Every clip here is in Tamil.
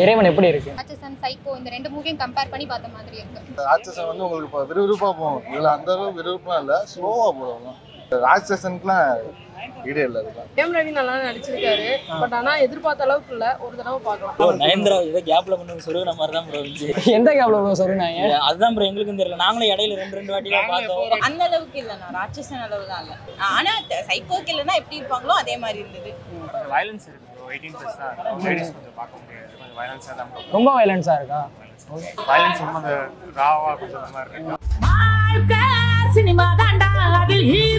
இறைவன் எப்படி இருக்கு? ராட்சசன் சைக்கோ இந்த ரெண்டு மூவியும் கம்பேர் பண்ணி பார்த்த மாதிரி இருக்கு. ராட்சசன் வந்து உங்களுக்கு இப்போ விறுவிறுப்பாக போகும். இதில் அந்த அளவு விறுவிறுப்பாக இல்லை. ஸ்லோவாக போகும் ராட்சசனுக்குலாம் ஈடே இல்லை அதுதான் எம் ரவி நல்லா நடிச்சிருக்காரு. பட் ஆனா எதிர்பார்த்த அளவுக்கு இல்ல. ஒரு தடவை பார்க்கலாம். ப்ரோ நயன்தரா ஏதோ கேப்ல பண்ண சொருகின மாதிரி தான் ப்ரோ இருந்துச்சு. எந்த கேப்ல ப்ரோ சொல்லுனாங்க அதுதான் ப்ரோ எங்களுக்கும் தெரியல. நாங்களும் இடையில ரெண்டு ரெண்டு வாட்டி தான் பார்த்தோம். அந்த அளவுக்கு இல்லைண்ணா ராட்சசன் அளவு தான் இல்லை. ஆனா சைக்கோ கில்லனா எப்படி இருப்பாங்களோ அதே மாதிரி இருந்தது. வயலன்ஸ் இருக்கு ப்ரோ எயிட்டீன் ப்ளஸ் தான். லேடிஸ் கொஞ்சம் பார்க்க முடியாது வயலன்ஸாக. ரொம்ப வயலன்ஸா இருக்கா? வயலன்ஸ் ரொம்ப அந்த கொஞ்சம் அந்த மாதிரி இருக்கு.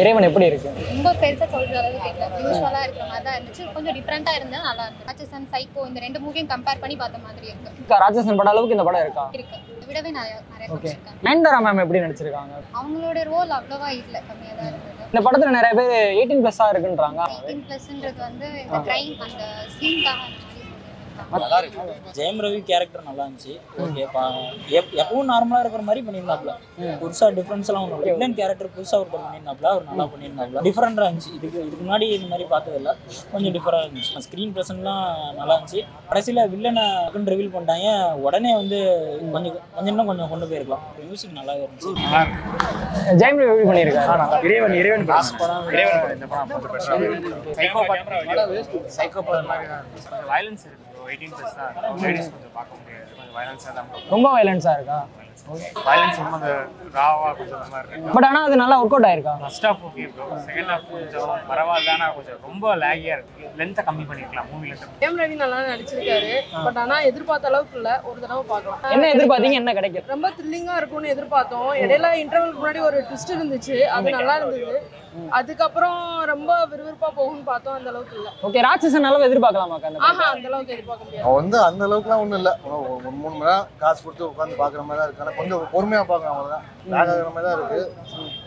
இறைவன் எப்படி இருக்கு? ரொம்ப பெருசா சொல்ற அளவுக்கு இல்லை. யூஸ்வலா இருக்கிற மாதிரி தான் இருந்துச்சு. கொஞ்சம் டிஃப்ரெண்டா இருந்தா நல்லா இருக்கு ராட்சசன் சைக்கோ இந்த ரெண்டு மூவியும் கம்பேர் பண்ணி பார்த்த மாதிரி இருக்கு. ராட்சசன் பட அளவுக்கு இந்த படம் இருக்கா? இருக்கு. விடவே நிறைய நிறைய ஓகே நயன்தாரா மேம் எப்படி நடிச்சிருக்காங்க? அவங்களோட ரோல் அவ்வளவா இல்லை. கம்மியா தான் இருந்தது இந்த படத்துல நிறைய பேர் எயிட்டீன் பிளஸ்ஸா இருக்குன்றாங்க. எயிட்டீன் பிளஸ்ன்றது வந்து இந்த கிரைம் அந்த சீன்காக நல்லா இருக்கு ஜெயம் ரவி கேரக்டர் நல்லா இருந்துச்சு ஓகே எப்பவும் நார்மலா இருக்கிற மாதிரி பண்ணியிருந்தாப்ல புதுசா டிஃபரன்ஸ் எல்லாம் ஒன்றும் வில்லன் கேரக்டர் புதுசா ஒருத்தர் பண்ணியிருந்தாப்ல அவர் நல்லா பண்ணியிருந்தாப்ல டிஃபரெண்டா இருந்துச்சு. இதுக்கு இதுக்கு முன்னாடி இந்த மாதிரி பார்த்ததில்ல கொஞ்சம் டிஃபரெண்டாக இருந்துச்சு. ஸ்க்ரீன் ப்ரெசன்ட்லாம் நல்லா இருந்துச்சு. கடைசியில் வில்லனை ரிவீல் பண்ணிட்டாங்க. உடனே வந்து கொஞ்சம் கொஞ்சம் இன்னும் கொஞ்சம் கொண்டு போயிருக்கலாம். மியூசிக் இருந்துச்சு. நல்லா இருக்கு ஜெயம் ரவி பண்ணியிருக்காரு. இறைவன் இறைவன் படம். இறைவன் சைக்கோ சைக்கோ இருந்துச்சு வயலன்ஸ் இருக்கு. எயிட்டீன் ப்ளஸ் தான் லேடிஸ் கொஞ்சம் பார்க்க முடியாது கொஞ்சம் வயலன்ஸாக தான். ரொம்ப வயலன்ஸா இருக்கா வயலன்ஸ் ரொம்ப அந்த ராவாக கொஞ்சம் அந்த மாதிரி இருக்கு. பட் ஆனா அது நல்லா ஒர்க் அவுட் ஆயிருக்கா? First half okay bro second half கொஞ்சம் பரவாயில்ல ஆனால் கொஞ்சம் ரொம்ப லேகியாக இருக்கு. லென்த்தை கம்மி பண்ணிருக்கலாம் மூவி லென்த் எம் ரவி நல்லா நடிச்சிருக்காரு. பட் ஆனா எதிர்பார்த்த அளவுக்கு இல்ல. ஒரு தடவை பார்க்கலாம். என்ன எதிர்பார்த்தீங்க? என்ன கிடைக்கல ரொம்ப த்ரில்லிங்கா இருக்கும்னு எதிர்பார்த்தோம். இடையில இன்டர்வலுக்கு முன்னாடி ஒரு ட்விஸ்ட் இருந்துச்சு. அது நல்லா இருந்தது. அதுக்கப்புறம் ரொம்ப விறுவிறுப்பா போகும்னு பார்த்தோம். அந்த அளவுக்கு இல்ல. ஓகே ராட்சசன் அளவு எதிர்பார்க்கலாமாக்கா அந்த ஆஹா அந்த அளவுக்கு எதிர்பார்க்க முடியாது. வந்து அந்த அளவுக்குலாம் ஒன்றும் இல்லை. ஒரு மூணு மணி நேரம் காசு கொடுத்து உட்காந்து பார்க்குற மாதிரி தான் இருக்கு ஆனால் கொஞ்சம் பொறுமையாக பார்க்கணும் அவ்வளோதான் லேக் ஆகிற மாதிரி தான் இருக்கு.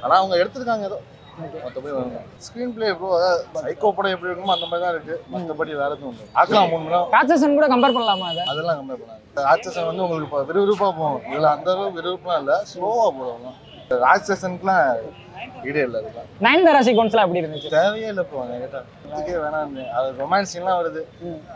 ஆனால் அவங்க எடுத்திருக்காங்க ஏதோ. மற்றபடி ஸ்க்ரீன் பிளே ப்ரோ அதாவது சைக்கோ படம் எப்படி இருக்குமோ அந்த மாதிரி தான் இருக்கு. மற்றபடி வேற எதுவும் பார்க்கலாம் மூணு மணி ராட்சசன் கூட கம்பேர் பண்ணலாமா அதை? அதெல்லாம் கம்பேர் பண்ணாங்க ராட்சசன் வந்து உங்களுக்கு விறுவிறுப்பாக போகும். இதில் அந்த அளவு விறுவிறுப்பாக இல்லை. ஸ்லோவாக போகும் ராட்சசனுக்குலாம் ஈடே இல்லை அதுதான் நயன்தாரா சீக்வன்ஸ்லாம் எப்படி இருந்துச்சு? தேவையே இல்லை இப்போ கேட்டால் இதுக்கே வேணாம்னு அது ரொமான்ஸ் சீன்லாம் வருது.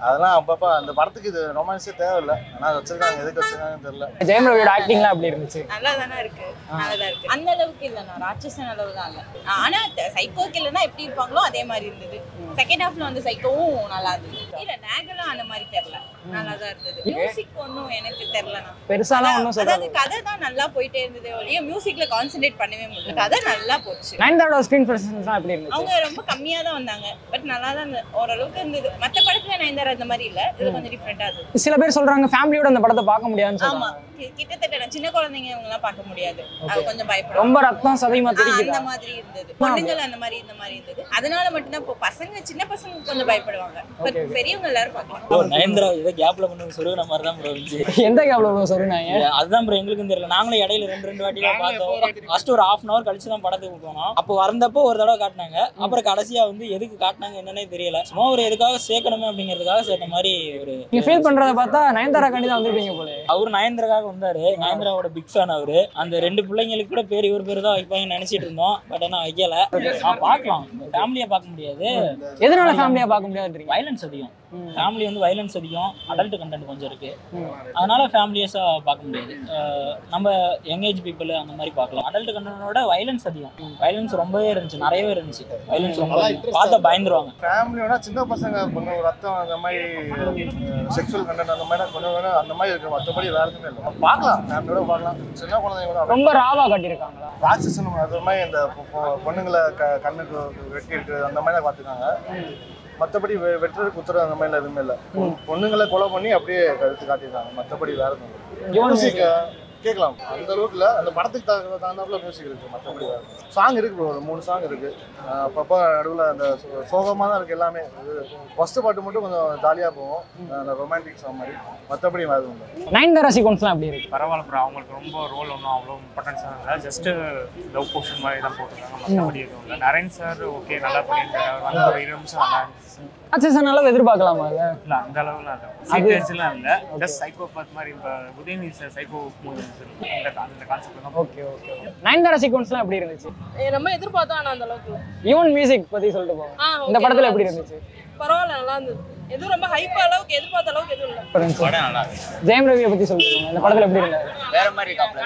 அதெல்லாம் அப்பப்போ அந்த படத்துக்கு இது ரொமான்ஸே தேவையில்லை. ஆனால் அது வச்சிருக்காங்க எதுக்கு வச்சிருக்காங்கன்னு தெரியல. ஜெயம் ரவியோட ஆக்டிங்லாம் எப்படி இருந்துச்சு? நல்லா தானே இருக்கு. நல்லா தான் இருக்கு. அந்த அளவுக்கு இல்லைண்ணா ராட்சசன் அளவு தான் இல்லை. ஆனா சைக்கோ கில்லனா எப்படி இருப்பாங்களோ அதே மாதிரி இருந்தது. செகண்ட் ஹாஃப்ல வந்து சைக்கோவும் நல்லா இருந்தது. இல்ல நேகலும் அந்த மாதிரி தெரியல. நல்லா தான் இருந்தது. மியூசிக் ஒன்றும் எனக்கு தெரியலண்ணா பெருசாலாம் ஒன்றும் அதாவது கதை தான் நல்லா போயிட்டே இருந்தது ஒழிய மியூசிக்ல கான்சென்ட்ரேட் பண்ணவே முடியல. கதை நல்லா போச்சு. நயன்தாரோட ஸ்க்ரீன் பிரசன்ஸ்லாம் எப்படி இருந்துச்சு? அவங்க ரொம்ப கம்மியா தான் வந்தாங்க. பட் நல்லா தான் ஓரளவுக்கு இருந்தது. மத்த படத்துல நயன்தாரா இந்த மாதிரி இல்ல. இது கொஞ்சம் டிஃப்ரெண்டா இருந்தது. சில பேர் சொல்றாங்க ஃபேமிலியோட அந்த படத்தை பார்க்க முடியாதுன்னு ஆமா. கிட்டத்தட்ட சின்ன குழந்தைங்க இவங்க எல்லாம் பார்க்க முடியாது. அது கொஞ்சம் பயப்படும் ரொம்ப ரத்தம் தெரியுதா அந்த மாதிரி இருந்தது. பொண்ணுங்கள் அந்த மாதிரி இந்த மாதிரி இருந்தது. அதனால மட்டும்தான் இப்போ பசங்க சின்ன பசங்க கொஞ்சம் பயப்படுவாங்க. பட் பெரியவங்க எல்லாரும் பார்க்கலாம். ப்ரோ நயன்தரா ஏதோ கேப்ல பண்ண சொருகின மாதிரி தான் ப்ரோ இருந்துச்சு எந்த கேப்ல ப்ரோ சொல்லுனாங்க? அதுதான் ப்ரோ எங்களுக்கும் தெரியல. நாங்களும் இடையில ரெண்டு ரெண்டு வாட்டி தான் பார்த்தோம். ஃபர்ஸ்ட் ஒரு ஹாஃப் அன் அவர் கழிச்சு தான் படத்துக்கு போனோம். அப்போ வந்தப்போ ஒரு தடவை காட்டினாங்க. அப்புறம் கடைசியா வந்து எதுக்கு காட்டினாங்க என்னன்னே தெரியல. சும்மா ஒரு எதுக்காக சேர்க்கணுமே அப்படிங்கிறதுக்காக சேர்த்த மாதிரி ஒரு நீங்க ஃபீல் பண்றத பார்த்தா நயன்தாரா காண்டி தான் வந்திருப்பீங்க போல. அவர் நயன்தராக வந்தாரு. நயன்தராவோட பிக் ஃபேன் அவரு. அந்த ரெண்டு பிள்ளைங்களுக்கு கூட பேர் இவர் பேர் தான் வைப்பாங்கன்னு நினைச்சிட்டு இருந்தோம். பட் ஆனா வைக்கல. ஆ பார்க்கலாம். ஃபேமிலியா பார்க்க முடியாது. எதனால ஃபேமிலியா பார்க்க முடியாதுன்றீங்க? வயலன்ஸ் அதிகம். ஃபேமிலி வந்து வயலன்ஸ் அதிகம் அடல்ட் கண்டென்ட் கொஞ்சம் இருக்கு. அதனால ஃபேமிலியஸா பார்க்க முடியாது. நம்ம யங் ஏஜ் பீப்புள் அந்த மாதிரி பார்க்கலாம். அடல்ட் கண்டென்ட்டோட வயலன்ஸ் அதிகம். வயலன்ஸ் ரொம்பவே இருந்துச்சு. நிறையவே இருந்துச்சு. வயலன்ஸ் ரொம்ப பார்த்தா பயந்துருவாங்க. ஃபேமிலியோட சின்ன பசங்க கொஞ்சம் ரத்தம் அந்த மாதிரி செக்ஷுவல் கண்டென்ட் அந்த மாதிரி கொஞ்சம் வேணும் அந்த மாதிரி இருக்கு. மற்றபடி வேற எதுவுமே இல்லை. பார்க்கலாம். ஃபேமிலியோட பார்க்கலாம். சின்ன குழந்தைங்க கூட ரொம்ப ராவா காட்டியிருக்காங்களா? ராட்சசன் அது மாதிரி இந்த பொண்ணுங்களை க கண்ணுக்கு வெட்டி இருக்கிறது அந்த மாதிரி தான் பார்த்துக்காங்க மற்றபடி வெட்டுறது குத்துறது அந்த மாதிரிலாம் எதுவுமே இல்லை. பொண்ணுங்களை கொலை பண்ணி அப்படியே கழுத்து காட்டியிருக்காங்க மற்றபடி வேற எதுவும் கேட்கலாம். அந்த அளவுக்கு இல்லை அந்த படத்துக்கு தகுந்த தகுந்தாப்புல மியூசிக் இருக்கு மற்றபடி சாங் இருக்கு bro ஒரு மூணு சாங் இருக்கு. அஹ் அப்பப்போ நடுவில் அந்த சோகமாக தான் இருக்கு எல்லாமே. ஃபர்ஸ்ட் பாட்டு மட்டும் கொஞ்சம் ஜாலியாக போகும். அந்த ரொமான்டிக் சாங் மாதிரி. மற்றபடி வேற எதுவும் இல்லை. நயன்தாரா சீக்வன்ஸ்லாம் எப்படி இருக்கு? பரவாயில்ல ப்ரோ அவங்களுக்கு ரொம்ப ரோல் ஒன்றும் அவ்வளோ இம்பார்ட்டன்ஸாக இல்லை. ஜஸ்ட் லவ் போர்ஷன் மாதிரி தான் போட்டிருக்காங்க. மற்றபடி எதுவும் இல்லை. நரேன் சார் ஓகே நல்லா பண்ணியிருக்காரு. அவர் வந்து ஒரு இருபது நிமிஷம் நல்லா இருந்துச்சு ராட்சசன் அளவு எதிர்பார்க்கலாமா இல்லை அந்த அளவுலாம் இல்லை. ஜஸ்ட் சைக்கோ பார்த் மாதிரி இப்போ உதயநிதி சார் சைக்கோ அந்த அந்த கான்செப்ட் தான் ஓகே ஓகே நயன்தாரா சீக்வன்ஸ்லாம் எப்படி இருந்துச்சு? ரொம்ப எதிர்பார்த்தோம் ஆனா அந்த அளவுக்கு ஈவன் மியூசிக் பத்தி சொல்லிட்டு ஆ, இந்த படத்துல எப்படி இருந்துச்சு. இருந்துச்சு. பரவாயில்ல நல்லா இருந்தது. எதுவும் ரொம்ப ஹைப் அளவுக்கு எதிர்பார்த்த அளவுக்கு எதுவும் இல்லை. இருந்துச்சு படம் நல்லா இருக்கு. ஜெயம் ரவியை பத்தி சொல்லுங்க. இந்த படத்துல எப்படி இருந்தாரு வேற மாதிரி இருக்காப்ல